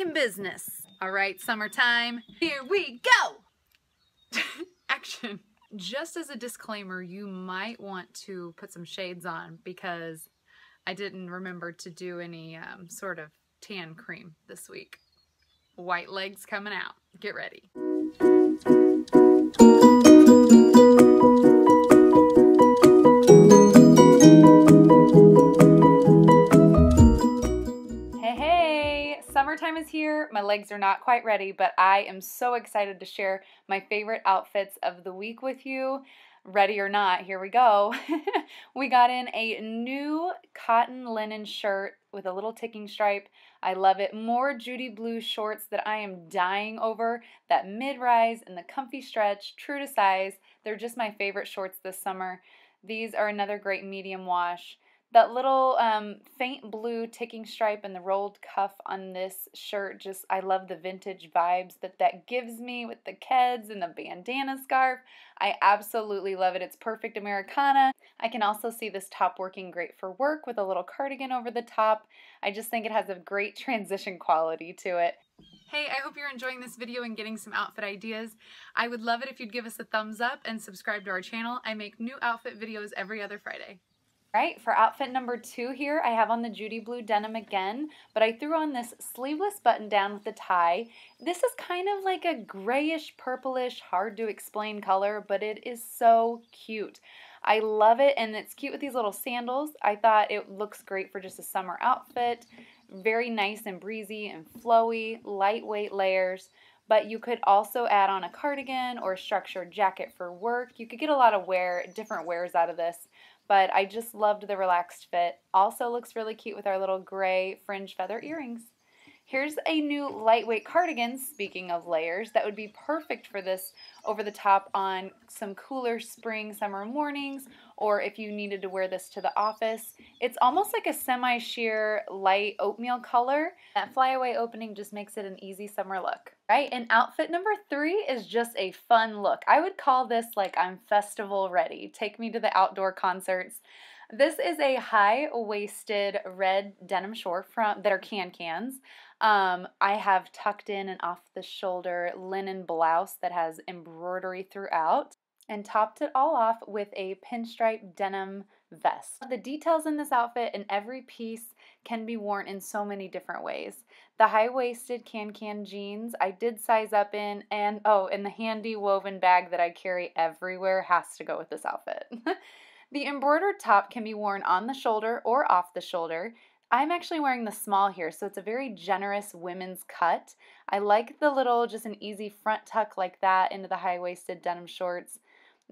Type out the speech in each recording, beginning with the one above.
in business. All right, summertime, here we go. Action. Just as a disclaimer, you might want to put some shades on because I didn't remember to do any um, sort of tan cream this week. White legs coming out. Get ready. My legs are not quite ready, but I am so excited to share my favorite outfits of the week with you. Ready or not, here we go. we got in a new cotton linen shirt with a little ticking stripe. I love it. More Judy blue shorts that I am dying over. That mid-rise and the comfy stretch, true to size. They're just my favorite shorts this summer. These are another great medium wash. That little um, faint blue ticking stripe and the rolled cuff on this shirt, just I love the vintage vibes that that gives me with the keds and the bandana scarf. I absolutely love it. It's perfect Americana. I can also see this top working great for work with a little cardigan over the top. I just think it has a great transition quality to it. Hey, I hope you're enjoying this video and getting some outfit ideas. I would love it if you'd give us a thumbs up and subscribe to our channel. I make new outfit videos every other Friday. Right, for outfit number two here, I have on the Judy Blue denim again, but I threw on this sleeveless button down with the tie. This is kind of like a grayish, purplish, hard to explain color, but it is so cute. I love it, and it's cute with these little sandals. I thought it looks great for just a summer outfit. Very nice and breezy and flowy, lightweight layers but you could also add on a cardigan or a structured jacket for work. You could get a lot of wear, different wears out of this but I just loved the relaxed fit. Also looks really cute with our little gray fringe feather earrings. Here's a new lightweight cardigan, speaking of layers, that would be perfect for this over the top on some cooler spring, summer mornings, or if you needed to wear this to the office. It's almost like a semi-sheer light oatmeal color. That flyaway opening just makes it an easy summer look, right? And outfit number three is just a fun look. I would call this like I'm festival ready. Take me to the outdoor concerts. This is a high-waisted red denim short from that are KanCans. Um, I have tucked in an off-the-shoulder linen blouse that has embroidery throughout and topped it all off with a pinstripe denim vest. The details in this outfit and every piece can be worn in so many different ways. The high-waisted KanCan jeans I did size up in and oh, and the handy woven bag that I carry everywhere has to go with this outfit. The embroidered top can be worn on the shoulder or off the shoulder. I'm actually wearing the small here, so it's a very generous women's cut. I like the little, just an easy front tuck like that into the high-waisted denim shorts.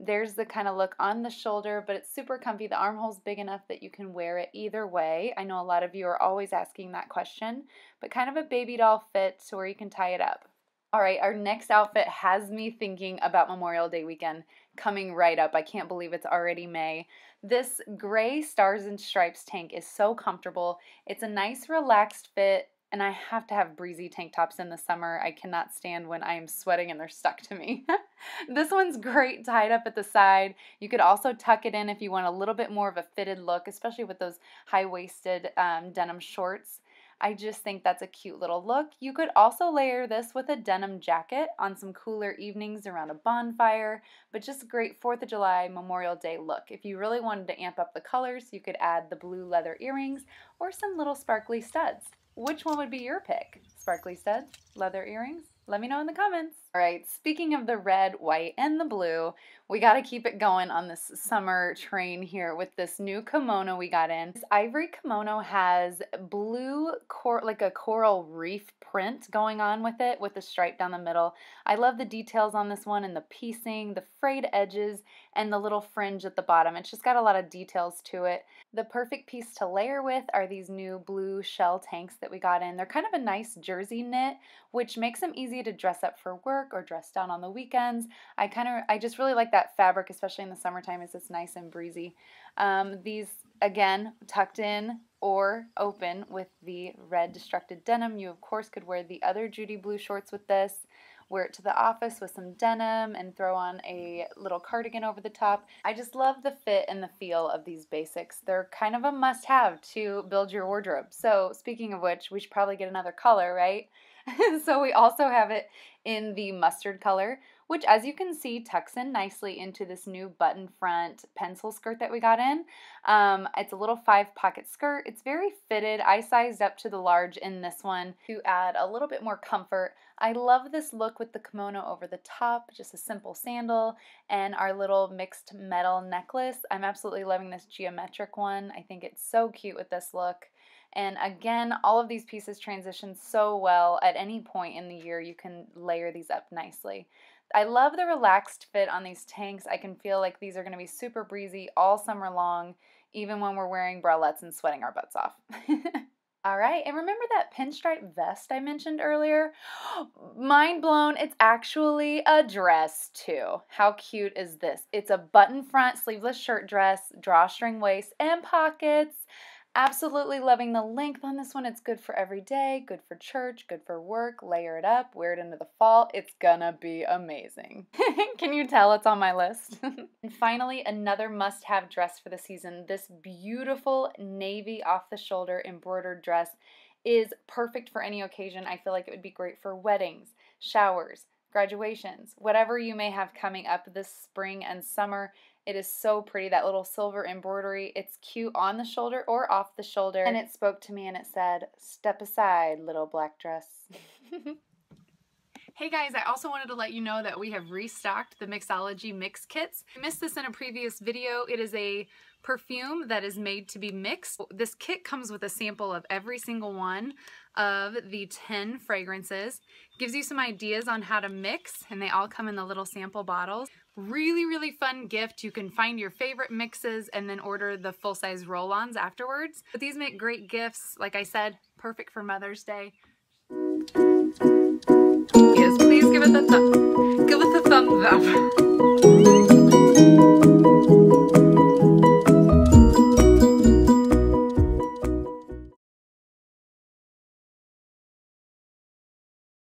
There's the kind of look on the shoulder, but it's super comfy. The armhole's big enough that you can wear it either way. I know a lot of you are always asking that question, but kind of a baby doll fit to where you can tie it up. All right, our next outfit has me thinking about Memorial Day weekend coming right up. I can't believe it's already May. This gray stars and stripes tank is so comfortable. It's a nice relaxed fit and I have to have breezy tank tops in the summer. I cannot stand when I am sweating and they're stuck to me. this one's great tied up at the side. You could also tuck it in if you want a little bit more of a fitted look, especially with those high-waisted um, denim shorts. I just think that's a cute little look. You could also layer this with a denim jacket on some cooler evenings around a bonfire, but just great 4th of July Memorial Day look. If you really wanted to amp up the colors, you could add the blue leather earrings or some little sparkly studs. Which one would be your pick? Sparkly studs, leather earrings? Let me know in the comments. All right, speaking of the red, white, and the blue, we got to keep it going on this summer train here with this new kimono we got in. This ivory kimono has blue, cor like a coral reef print going on with it with the stripe down the middle. I love the details on this one and the piecing, the frayed edges, and the little fringe at the bottom. It's just got a lot of details to it. The perfect piece to layer with are these new blue shell tanks that we got in. They're kind of a nice jersey knit, which makes them easy to dress up for work or dress down on the weekends. I kind of, I just really like that fabric, especially in the summertime, as it's nice and breezy. Um, these, again, tucked in or open with the red destructed denim. You, of course, could wear the other Judy blue shorts with this wear it to the office with some denim and throw on a little cardigan over the top. I just love the fit and the feel of these basics. They're kind of a must have to build your wardrobe. So speaking of which, we should probably get another color, right? so we also have it in the mustard color, which as you can see tucks in nicely into this new button front pencil skirt that we got in. Um, it's a little five pocket skirt. It's very fitted. I sized up to the large in this one to add a little bit more comfort. I love this look with the kimono over the top, just a simple sandal, and our little mixed metal necklace. I'm absolutely loving this geometric one. I think it's so cute with this look. And again, all of these pieces transition so well at any point in the year. You can layer these up nicely. I love the relaxed fit on these tanks. I can feel like these are going to be super breezy all summer long, even when we're wearing bralettes and sweating our butts off. All right, and remember that pinstripe vest I mentioned earlier? Mind blown, it's actually a dress too. How cute is this? It's a button front sleeveless shirt dress, drawstring waist, and pockets. Absolutely loving the length on this one. It's good for every day, good for church, good for work. Layer it up, wear it into the fall. It's gonna be amazing. Can you tell it's on my list? and finally, another must have dress for the season. This beautiful navy off the shoulder embroidered dress is perfect for any occasion. I feel like it would be great for weddings, showers, graduations, whatever you may have coming up this spring and summer. It is so pretty, that little silver embroidery. It's cute on the shoulder or off the shoulder. And it spoke to me and it said, Step aside, little black dress. Hey guys, I also wanted to let you know that we have restocked the Mixology Mix Kits. I missed this in a previous video. It is a perfume that is made to be mixed. This kit comes with a sample of every single one of the 10 fragrances. Gives you some ideas on how to mix and they all come in the little sample bottles. Really, really fun gift. You can find your favorite mixes and then order the full-size roll-ons afterwards. But these make great gifts. Like I said, perfect for Mother's Day give us a, thumb. give a thumbs up.